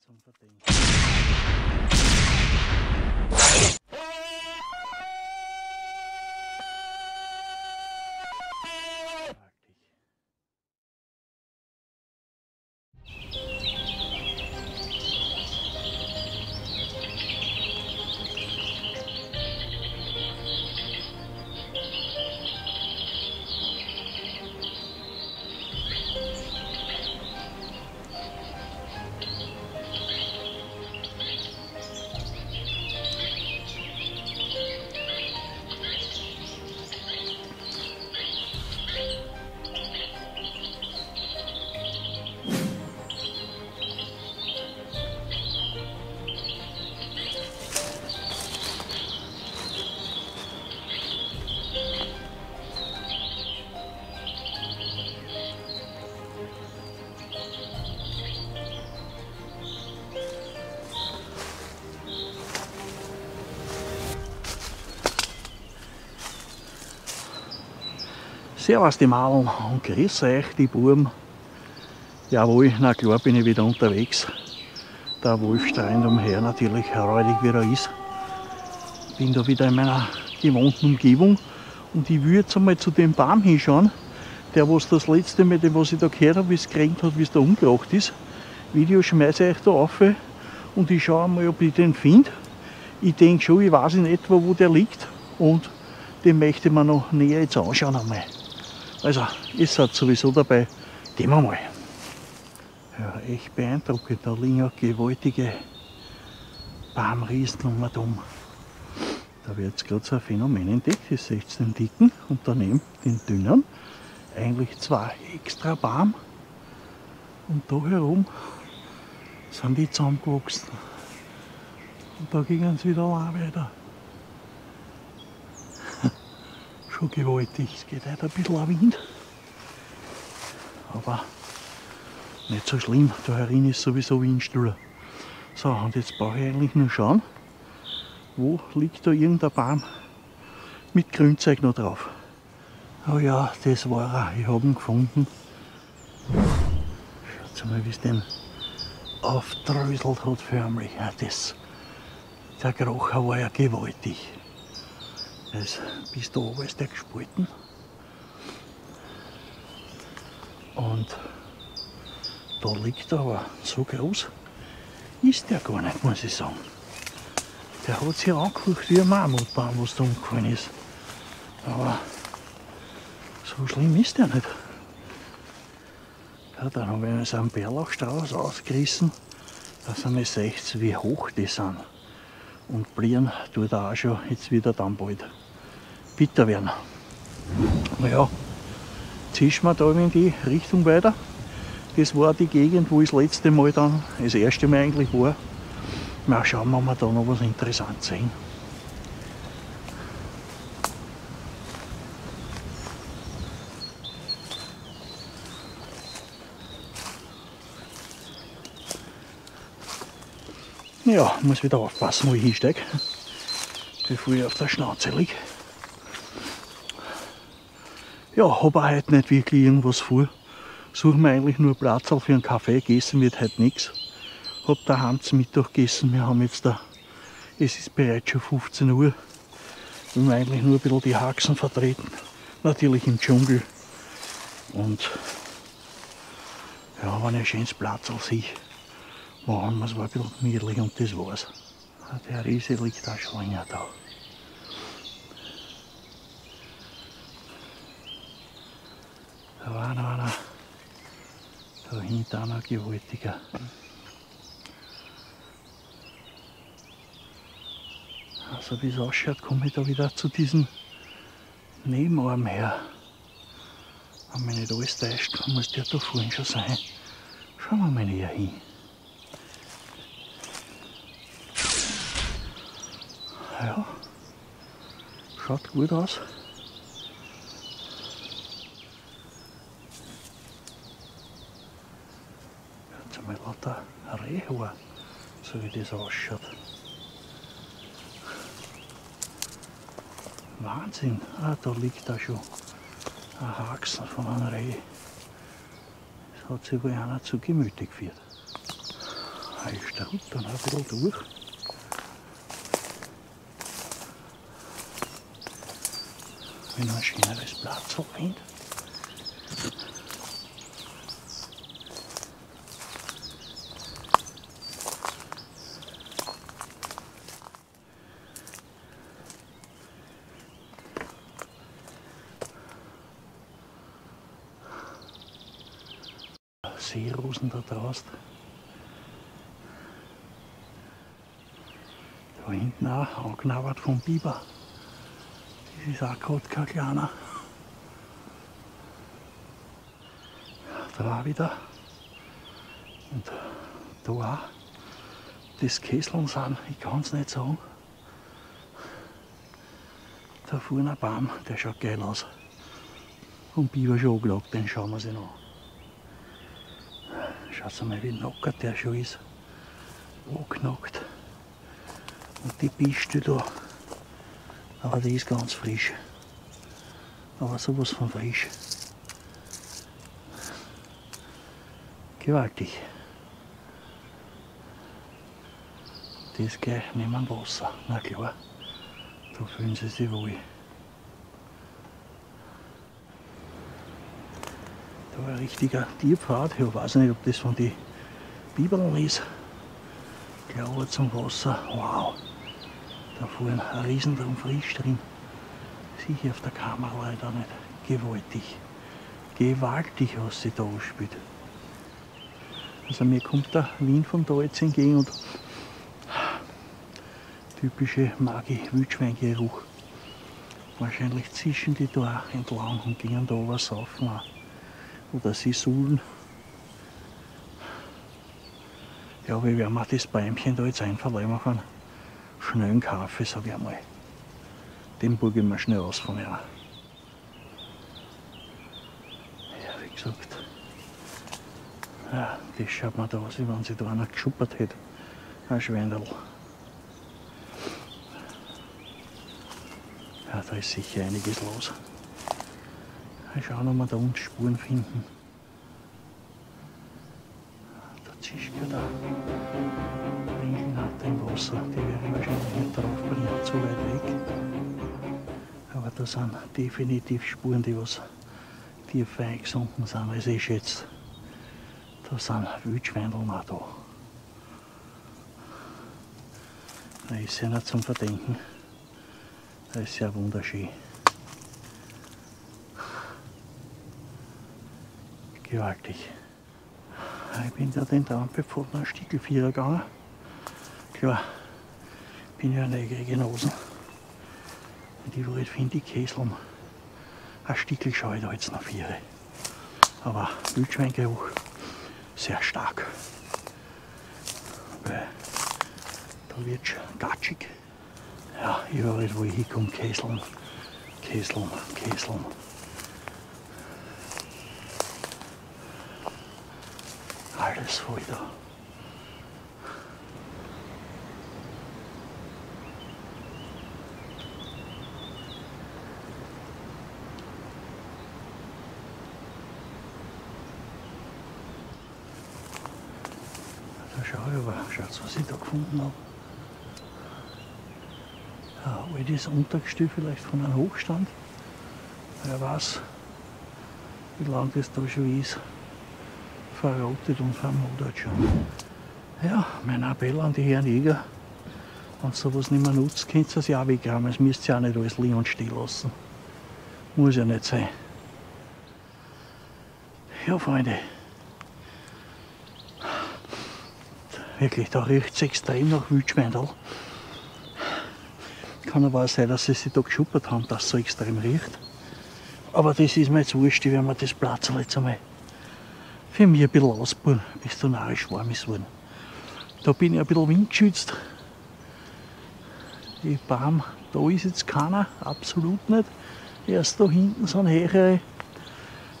zum Verdenken. Praktisch. Servus die Malen und grüß euch die Buben. Jawohl, na klar bin ich wieder unterwegs. Der Wolf streint umher natürlich, räudig wie er ist. Bin da wieder in meiner gewohnten Umgebung und ich will jetzt einmal zu dem Baum hinschauen, der was das letzte Mal, dem, was ich da gehört habe, wie es geregnet hat, wie es da umgebracht ist. Video schmeiße ich euch da auf und ich schaue mal, ob ich den finde. Ich denke schon, ich weiß in etwa, wo der liegt und den möchte mir noch näher jetzt anschauen einmal. Also, ihr seid sowieso dabei. Gehen wir mal. Ja, echt beeindruckend. Da liegen ja gewaltige Baumriesen um und um. Da wird jetzt gerade so ein Phänomen entdeckt. Ihr seht den dicken und daneben den dünnen. Eigentlich zwei extra Baum. Und da herum sind die zusammengewachsen. Und da gingen sie wieder allein weiter. Schon gewaltig. Es geht heute ein bisschen ein Wind. Aber nicht so schlimm. Da herin ist sowieso Windstille. So, und jetzt brauche ich eigentlich nur schauen, wo liegt da irgendein Baum mit Grünzeug noch drauf. Oh ja, das war er. Ich habe ihn gefunden. Schaut mal, wie es den aufdröselt hat förmlich. Ja, das, der Krocher war ja gewaltig. Das, bis da oben ist der gespalten. Und da liegt er aber so groß, ist der gar nicht, muss ich sagen. Der hat sich angeguckt wie ein Mammutbaum, was da umgefallen ist. Aber so schlimm ist der nicht. Ja, dann habe ich mir so einen Bärlauchstrauß ausgerissen, dass ihr mal seht, wie hoch die sind. Und blieren tut er auch schon jetzt wieder dann bald bitter werden. Naja, zischen wir da in die Richtung weiter. Das war die Gegend, wo ich das letzte Mal dann, das erste Mal eigentlich war. Mal schauen, ob wir da noch was Interessantes sehen. Ja, muss wieder aufpassen, wo ich hinsteige, bevor ich auf der Schnauze liege. Ja, habe heute nicht wirklich irgendwas vor. Suchen wir eigentlich nur Platz für einen Kaffee. Gegessen wird heute nichts. Hab daheim zum Mittag gegessen. Wir haben jetzt da, es ist bereits schon 15 Uhr. Haben eigentlich nur ein bisschen die Haxen vertreten. Natürlich im Dschungel. Und ja, ich ein schönes Platz sehe, machen wir es mal ein bisschen gemütlich und das war's. Der Riese liegt auch schon länger da. Da war noch einer. Da hinten auch noch ein gewaltiger. Also wie es ausschaut, komme ich da wieder zu diesem Nebenarm her. Wenn mich nicht alles täuscht, muss der da vorhin schon sein. Schauen wir mal näher hin. Schaut gut aus. Jetzt einmal lauter Rehhaar, so wie das ausschaut. Wahnsinn, ah, da liegt da schon ein Haxen von einem Reh. Das hat sich wohl einer zu gemütlich geführt. Da ist der Hut dann ein bisschen durch. Wenn ein schöneres Platz findet. Seerosen da draußen. Da hinten auch angeknabbert vom Biber. Ist auch gerade kein kleiner. Da auch wieder. Und da auch. Das Kesseln sind, ich kann es nicht sagen. Da vorne ein Baum, der schaut geil aus. Vom Biber schon angelagt, den schauen wir sich noch an. Schaut mal, wie locker der schon ist. Angeknackt. Und die Piste da. Aber die ist ganz frisch. Aber sowas von frisch. Gewaltig. Das gleich neben dem Wasser. Na klar, da fühlen sie sich wohl. Da war ein richtiger Tierpfad. Ich weiß nicht, ob das von den Bibeln ist. Glaube zum Wasser. Wow. Da vorne ein Riesendrum frisch drin. Sicher auf der Kamera leider nicht. Gewaltig. Gewaltig, was sie da spielt. Also mir kommt der Wind von da jetzt entgegen und typische Magi-Wildschweingeruch. Wahrscheinlich zischen die da entlang und gehen da was. Auch oder Sisulen. Ja, aber ich werde mir das Bäumchen da jetzt einverleihen auf einen Kaffee, sag ich einmal. Den burge ich mir schnell aus von mir. Ja, wie gesagt. Ja, das schaut mir da aus, wie wenn sich da einer geschuppert hätte. Ein Schweinderl. Ja, da ist sicher einiges los. Mal schauen, ob wir da unten Spuren finden. Der Zischke da. Wasser. Die ich wahrscheinlich nicht drauf bringen, zu weit weg. Aber da sind definitiv Spuren, die was tief eingesunken sind. Also ich schätze, da sind Wildschweindeln auch da. Da ist ja nicht zum Verdenken. Da ist ja wunderschön. gewaltig. Ich bin da den Traumpfad nach Stickelvierer gegangen. Klar, bin ja neugierige Nosen. Und überall finde ich Käseln. Ein Stickel schaue ich da jetzt nach Viere. Aber Wildschweingeruch sehr stark. Weil da wird es gatschig. Ja, überall wo ich hinkomme, Käseln, Käseln, Käseln. alles voll da. Schau aber, schaut was ich da gefunden habe. Ja, altes Untergestühl vielleicht von einem Hochstand. Wer weiß, wie lang das da schon ist verrottet und vermodert schon. Ja, mein Appell an die Herren Jäger, wenn ihr sowas nicht mehr nutzt, könnt ihr es ja auch wegräumen. Es müsst ihr auch nicht alles liegen und stehen lassen. Muss ja nicht sein. Ja, Freunde. Wirklich, da riecht es extrem nach Wildschweindel. Kann aber auch sein, dass sie sich da geschuppert haben, dass es so extrem riecht. Aber das ist mir jetzt wurscht, wenn wir das Platz jetzt einmal für mich ein bisschen ausbauen, bis dann auch warm ist worden. Da bin ich ein bisschen windgeschützt. Die Baum, da ist jetzt keiner, absolut nicht. Erst da hinten sind höhere.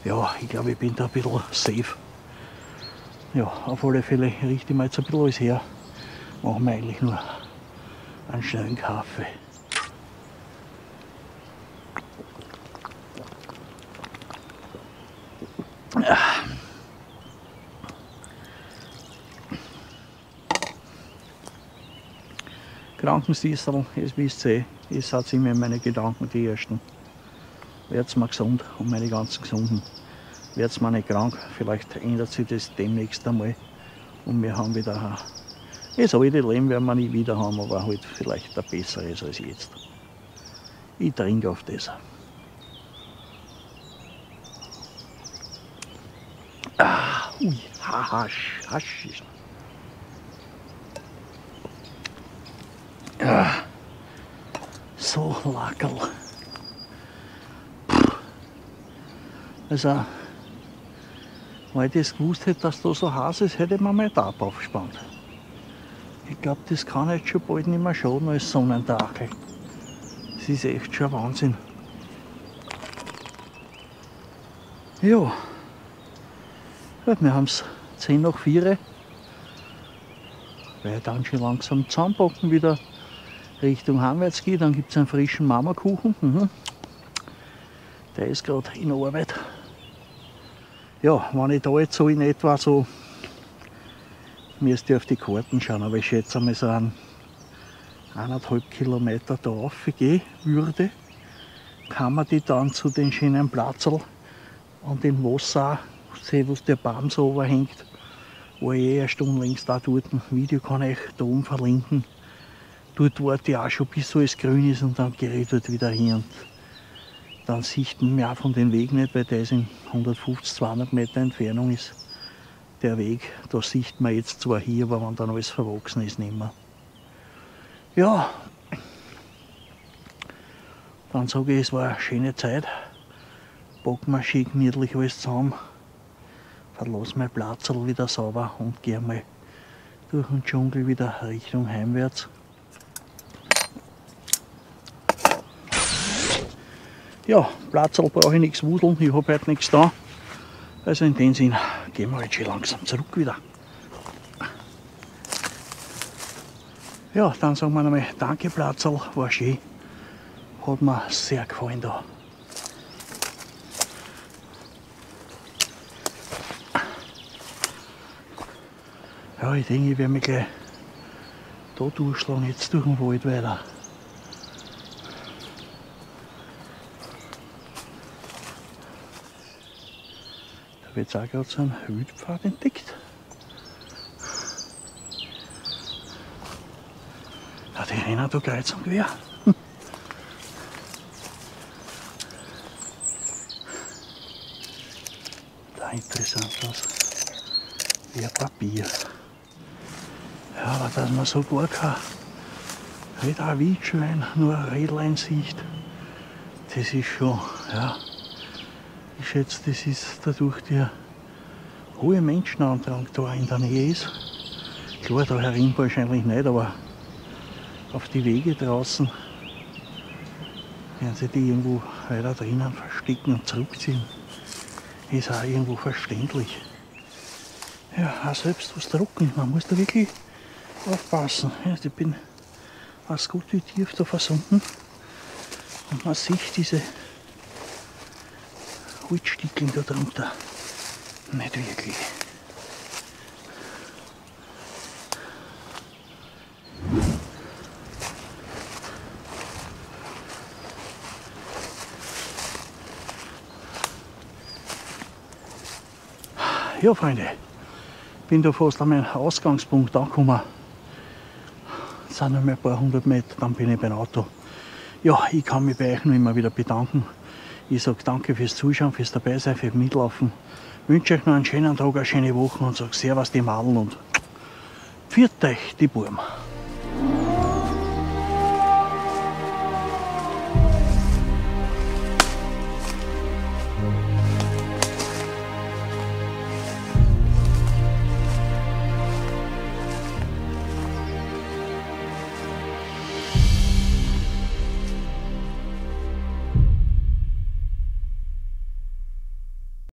Ja, ich glaube, ich bin da ein bisschen safe. Ja, auf alle Fälle richte ich mir jetzt ein bisschen alles her. Machen wir eigentlich nur einen schnellen Kaffee. Krankensiesterl, es wisst ihr, es hat immer in meine Gedanken die ersten. Werd's mal gesund und meine ganzen Gesunden. Werd's mal nicht krank, vielleicht ändert sich das demnächst einmal und wir haben wieder ein das alte Leben werden wir nie wieder haben, aber halt vielleicht ein besseres als jetzt. Ich trinke auf das. Ah, ui, hasch, hasch. Ah, so Lackerl. Also, wenn ich das gewusst hätte, dass da so heiß ist, hätte man mal Tab aufgespannt. Ich glaube, das kann jetzt schon bald nicht mehr schaden als Sonnentag. Das ist echt schon Wahnsinn. Ja, wir haben es 10 nach 4. Weil dann schon langsam zusammenpacken wieder Richtung heimwärts geht. Dann gibt es einen frischen Mamakuchen. Mhm. Der ist gerade in Arbeit. Ja, wenn ich da jetzt so in etwa so müsste auf die Karten schauen, aber ich schätze mal so einen eineinhalb Kilometer da gehen würde, kann man die dann zu den schönen Platzl und dem Wasser sehen, wo der Baum so overhängt, wo ich eh eine Stunde längst da dort ein Video kann ich da oben verlinken. Dort warte ich auch schon bis alles grün ist und dann gehe ich dort wieder hin und dann sieht man auch von den Weg nicht, weil der ist in 150, 200 Meter Entfernung ist der Weg. Da sieht man jetzt zwar hier, aber wenn dann alles verwachsen ist, nicht mehr. Ja, dann sage ich, es war eine schöne Zeit. Packen wir schön gemütlich alles zusammen. Verlasse mein Platz wieder sauber und gehe mal durch den Dschungel wieder Richtung heimwärts. Ja, Platzl brauche ich nichts wuseln, ich habe heute nichts da. Also in dem Sinn gehen wir jetzt schon langsam zurück wieder. Ja, dann sagen wir nochmal Danke Platzl, war schön. Hat mir sehr gefallen da. Ja, ich denke, ich werde mich gleich da durchschlagen, jetzt durch den Wald weiter. Habe jetzt auch gerade so einen Wildpfad entdeckt. Ja, die rennen da kreuz und quer. Da interessant aus. Wie ein Papier. Ja, aber dass man so gar kein nicht ein Wildschwein, nur ein Rädlein sieht, das ist schon, ja, ich schätze, das ist dadurch der hohe Menschenandrang da in der Nähe ist. Klar, da herin wahrscheinlich nicht, aber auf die Wege draußen werden sie die irgendwo weiter drinnen verstecken und zurückziehen. Ist auch irgendwo verständlich. Ja, auch selbst was drucken, man muss da wirklich aufpassen. Ja, ich bin fast gut wie tief da versunken und man sieht diese Holzstückchen da drunter. Nicht wirklich. Ja, Freunde, bin da fast an meinem Ausgangspunkt angekommen. Es sind noch ein paar hundert Meter, dann bin ich beim Auto. Ja, ich kann mich bei euch noch immer wieder bedanken. Ich sage danke fürs Zuschauen, fürs Dabeisein, fürs Mitlaufen. Wünsche euch noch einen schönen Tag, eine schöne Woche und sage Servus die Madeln und pfiat euch die Burm.